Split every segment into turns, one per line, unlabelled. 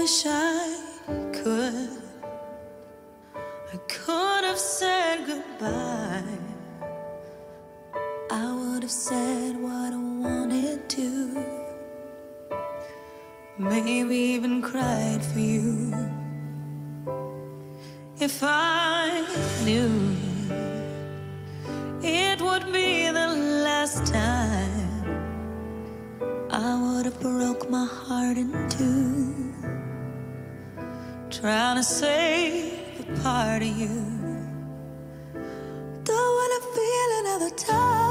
wish I could. I could have said goodbye. I would have said what I wanted to. Maybe even cried for you. If I knew it would be the last time, I would have broke my heart in two. Trying to save a part of you. Don't wanna feel another touch.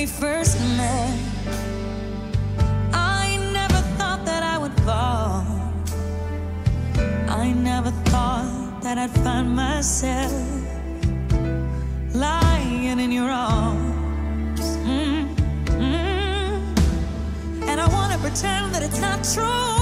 We first met, I never thought that I would fall. I never thought that I'd find myself lying in your arms. Mm, mm. And I wanna pretend that it's not true.